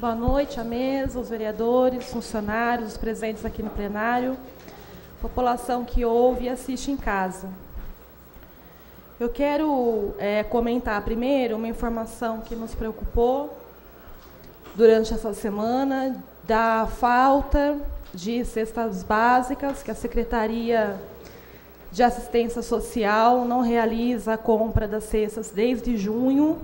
Boa noite à mesa, os vereadores, funcionários, os presentes aqui no plenário, população que ouve e assiste em casa. Eu quero é, comentar primeiro uma informação que nos preocupou durante essa semana da falta de cestas básicas que a Secretaria de Assistência Social não realiza a compra das cestas desde junho.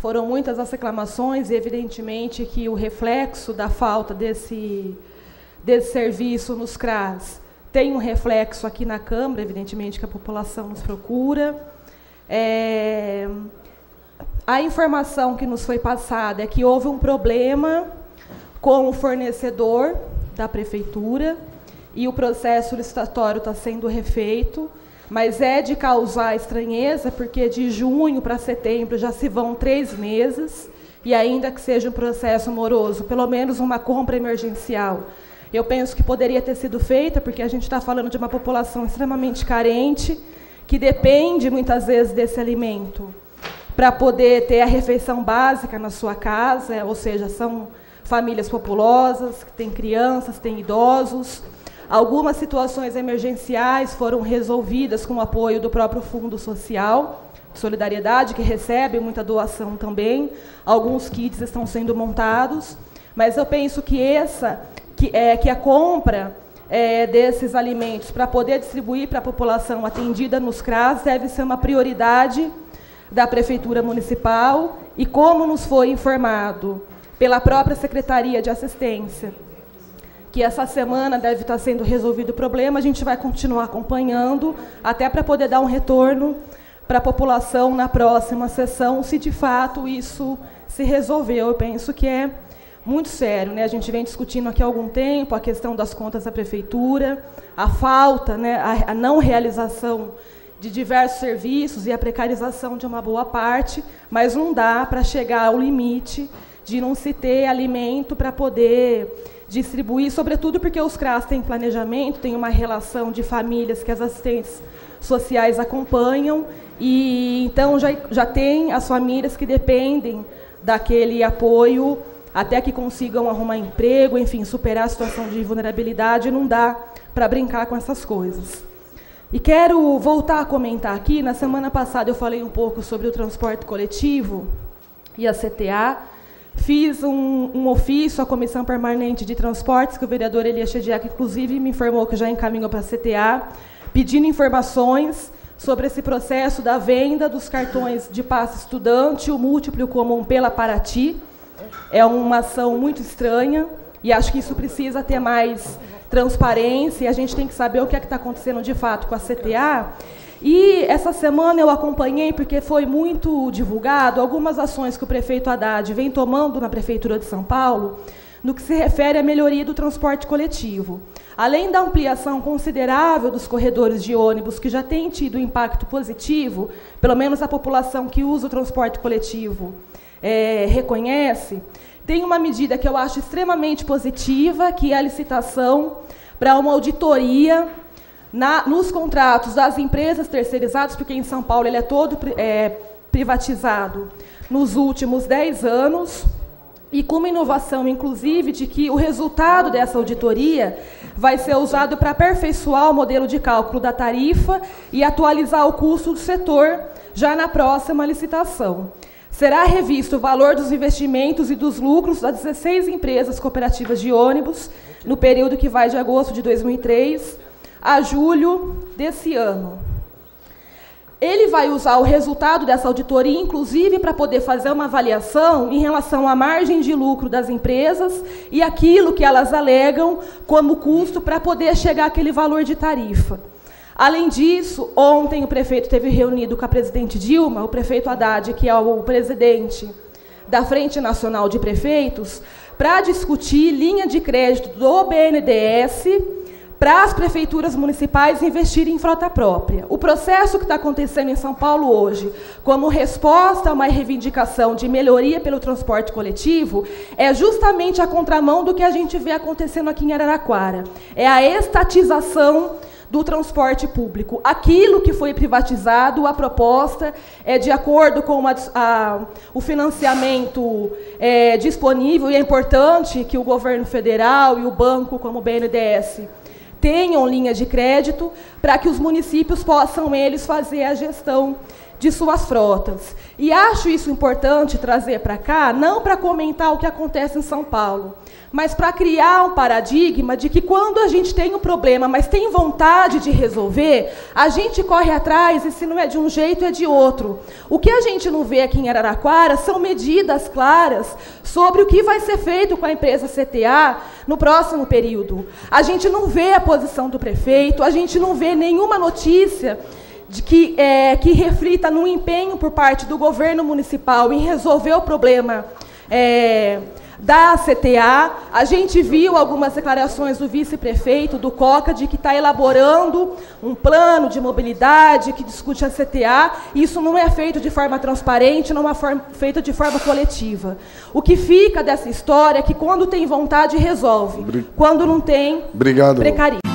Foram muitas as reclamações e, evidentemente, que o reflexo da falta desse, desse serviço nos CRAS tem um reflexo aqui na Câmara, evidentemente, que a população nos procura. É, a informação que nos foi passada é que houve um problema com o fornecedor da Prefeitura, e o processo licitatório está sendo refeito, mas é de causar estranheza, porque de junho para setembro já se vão três meses, e ainda que seja um processo moroso, pelo menos uma compra emergencial, eu penso que poderia ter sido feita, porque a gente está falando de uma população extremamente carente, que depende muitas vezes desse alimento para poder ter a refeição básica na sua casa, ou seja, são famílias populosas, que têm crianças, têm idosos, Algumas situações emergenciais foram resolvidas com o apoio do próprio Fundo Social de Solidariedade, que recebe muita doação também. Alguns kits estão sendo montados, mas eu penso que essa, que, é, que a compra é, desses alimentos para poder distribuir para a população atendida nos CRAS deve ser uma prioridade da Prefeitura Municipal e como nos foi informado pela própria Secretaria de Assistência que essa semana deve estar sendo resolvido o problema, a gente vai continuar acompanhando, até para poder dar um retorno para a população na próxima sessão, se de fato isso se resolveu. Eu penso que é muito sério. Né? A gente vem discutindo aqui há algum tempo a questão das contas da prefeitura, a falta, né, a, a não realização de diversos serviços e a precarização de uma boa parte, mas não dá para chegar ao limite de não se ter alimento para poder distribuir, sobretudo porque os CRAS têm planejamento, têm uma relação de famílias que as assistentes sociais acompanham, e então já, já tem as famílias que dependem daquele apoio até que consigam arrumar emprego, enfim, superar a situação de vulnerabilidade, não dá para brincar com essas coisas. E quero voltar a comentar aqui, na semana passada eu falei um pouco sobre o transporte coletivo e a CTA, Fiz um, um, ofício à Comissão Permanente de Transportes, que o vereador Elias Chediac, inclusive, me informou que já encaminhou para a CTA, pedindo informações sobre esse processo da venda dos cartões de passe estudante, o múltiplo comum pela Paraty. É uma ação muito estranha e acho que isso precisa ter mais transparência e a gente tem que saber o que é está acontecendo de fato com a CTA e essa semana eu acompanhei, porque foi muito divulgado, algumas ações que o prefeito Haddad vem tomando na Prefeitura de São Paulo, no que se refere à melhoria do transporte coletivo. Além da ampliação considerável dos corredores de ônibus, que já tem tido impacto positivo, pelo menos a população que usa o transporte coletivo é, reconhece, tem uma medida que eu acho extremamente positiva, que é a licitação para uma auditoria na, nos contratos das empresas terceirizadas, porque em São Paulo ele é todo é, privatizado nos últimos 10 anos, e com uma inovação, inclusive, de que o resultado dessa auditoria vai ser usado para aperfeiçoar o modelo de cálculo da tarifa e atualizar o custo do setor já na próxima licitação. Será revisto o valor dos investimentos e dos lucros das 16 empresas cooperativas de ônibus no período que vai de agosto de 2003 a julho desse ano. Ele vai usar o resultado dessa auditoria, inclusive, para poder fazer uma avaliação em relação à margem de lucro das empresas e aquilo que elas alegam como custo para poder chegar àquele valor de tarifa. Além disso, ontem o prefeito teve reunido com a presidente Dilma, o prefeito Haddad, que é o presidente da Frente Nacional de Prefeitos, para discutir linha de crédito do BNDES para as prefeituras municipais investirem em frota própria. O processo que está acontecendo em São Paulo hoje, como resposta a uma reivindicação de melhoria pelo transporte coletivo, é justamente a contramão do que a gente vê acontecendo aqui em Araraquara. É a estatização do transporte público. Aquilo que foi privatizado, a proposta é de acordo com a, o financiamento é, disponível, e é importante que o governo federal e o banco, como o BNDES, tenham linha de crédito para que os municípios possam eles fazer a gestão de suas frotas. E acho isso importante trazer para cá, não para comentar o que acontece em São Paulo, mas para criar um paradigma de que quando a gente tem um problema, mas tem vontade de resolver, a gente corre atrás e se não é de um jeito é de outro. O que a gente não vê aqui em Araraquara são medidas claras sobre o que vai ser feito com a empresa CTA no próximo período. A gente não vê a posição do prefeito, a gente não vê nenhuma notícia de que, é, que reflita no empenho por parte do governo municipal em resolver o problema é, da CTA. A gente viu algumas declarações do vice-prefeito, do COCA, de que está elaborando um plano de mobilidade que discute a CTA. Isso não é feito de forma transparente, não é feito de forma coletiva. O que fica dessa história é que quando tem vontade, resolve. Quando não tem, Obrigado. precariza.